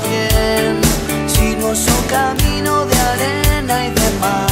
bien. Sigo su camino de arena y de mar.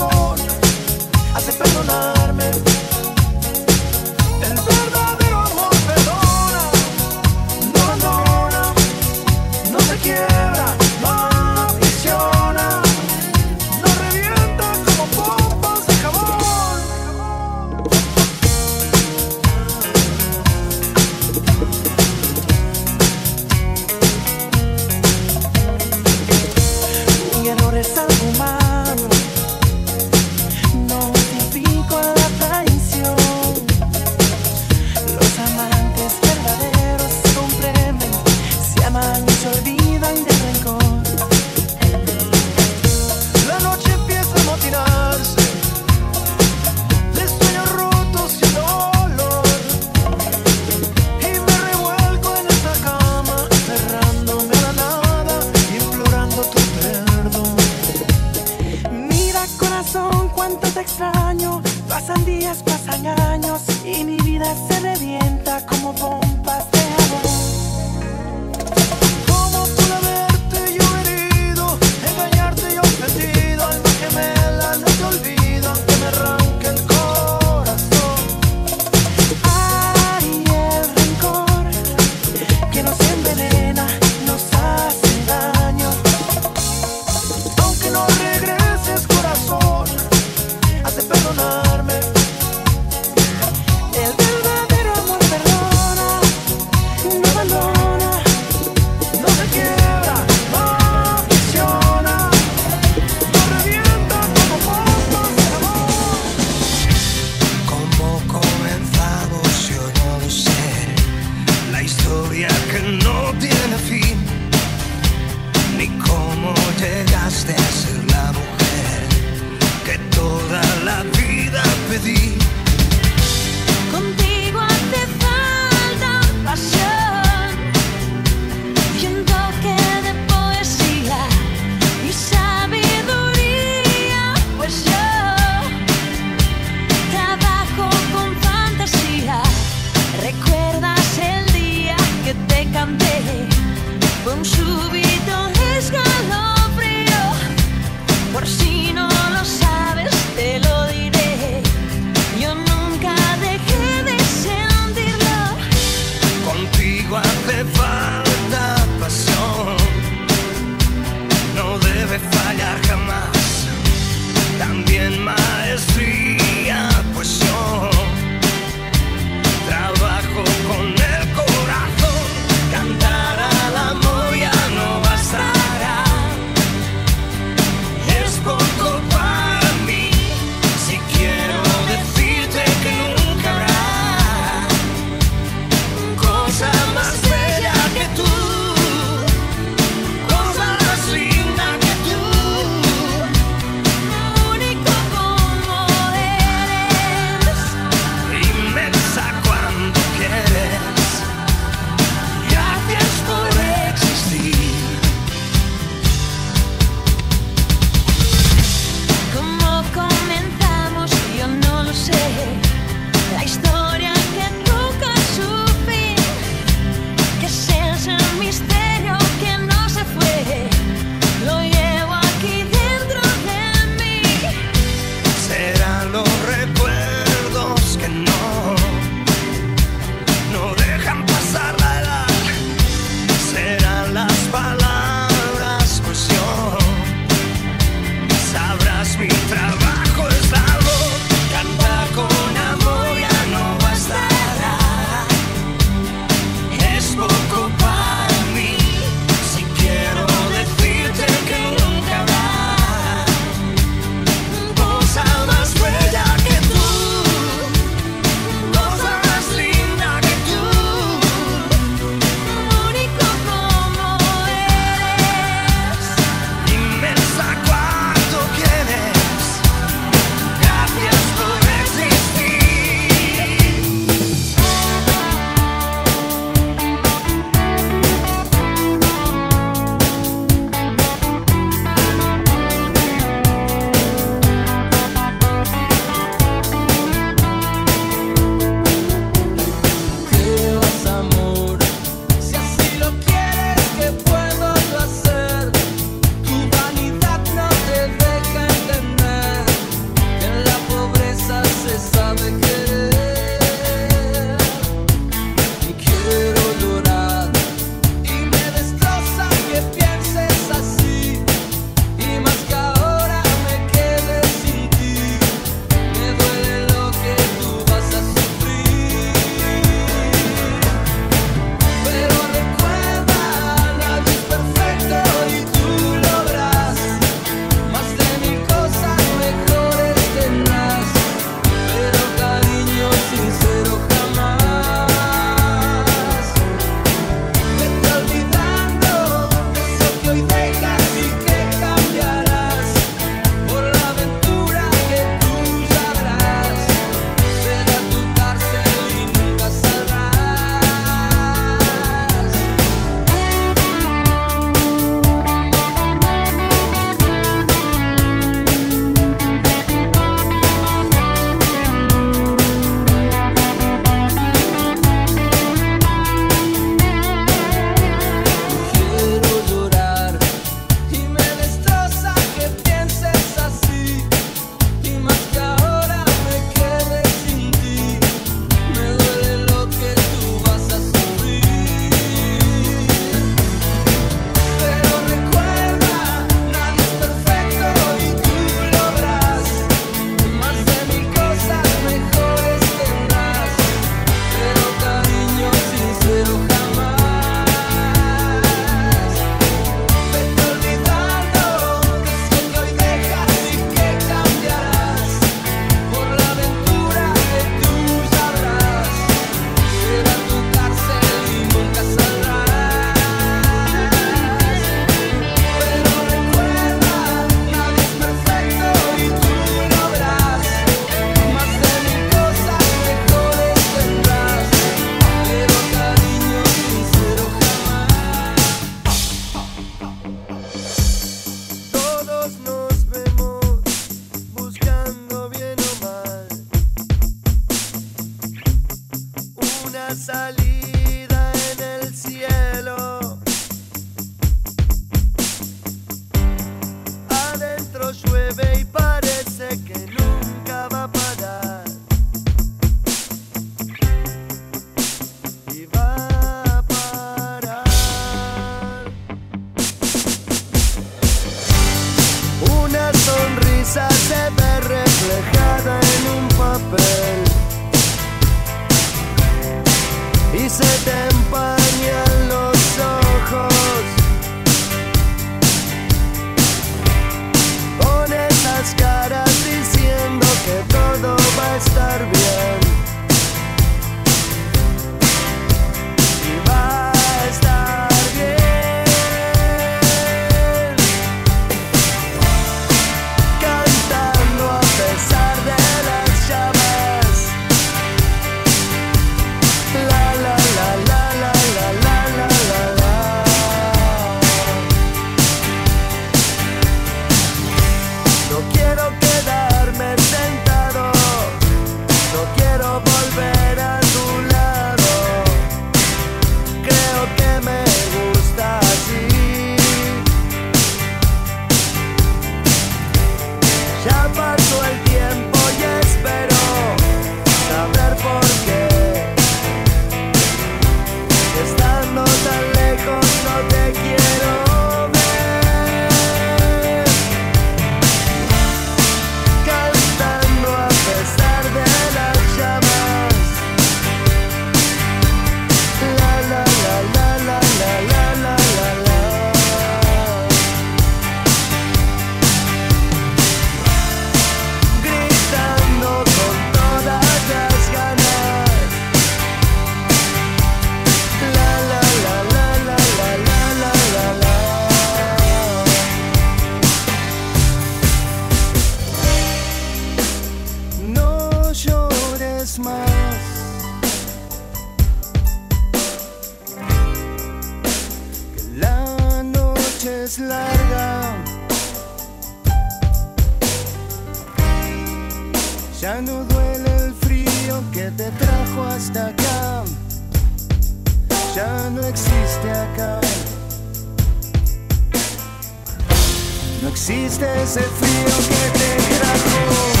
No existe ese frío que te trajo.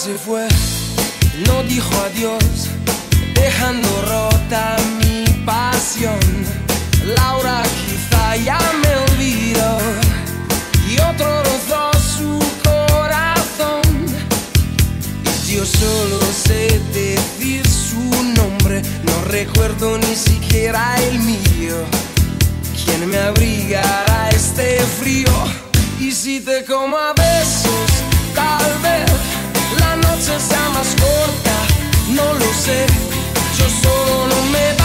se fue, no dijo adiós, dejando rota mi pasión. Laura quizá ya me olvidó y otro rozó su corazón. Y yo solo sé decir su nombre, no recuerdo ni siquiera el mío. ¿Quién me abrigará este frío? Y si te como a besos, tal vez casa más corta, no lo sé, yo solo no me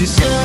Si siempre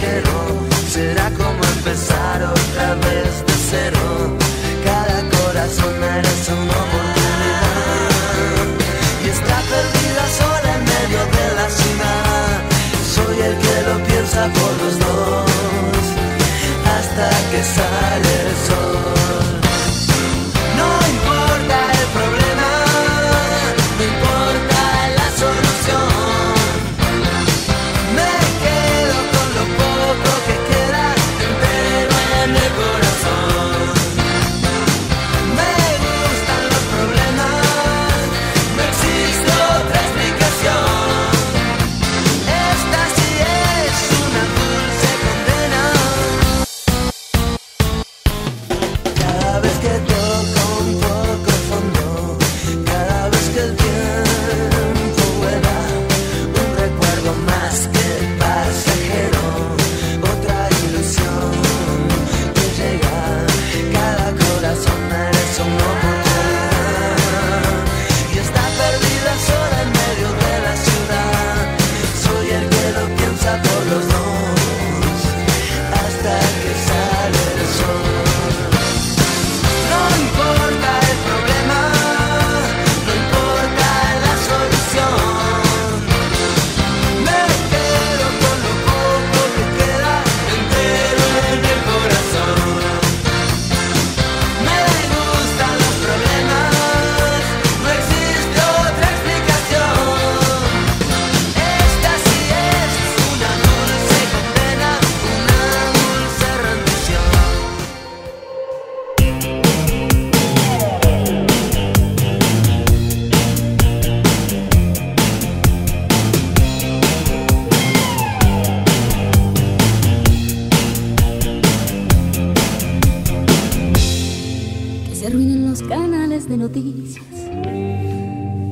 pasajero.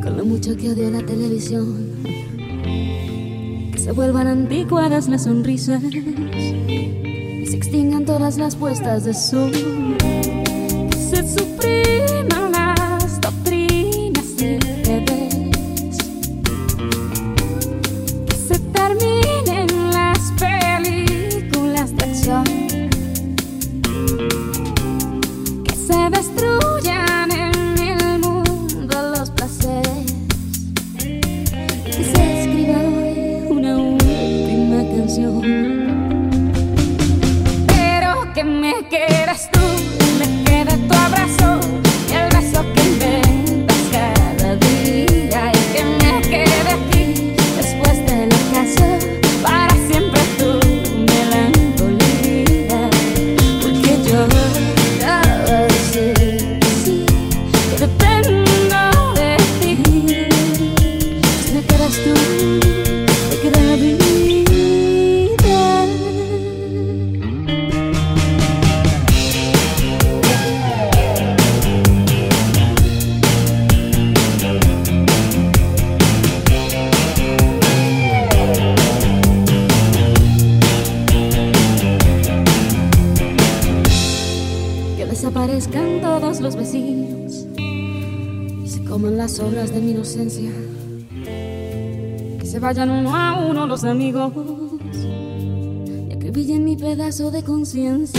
Con lo mucho que odio la televisión, que se vuelvan anticuadas las sonrisas y se extingan todas las puestas de sol, que se supriman conciencia.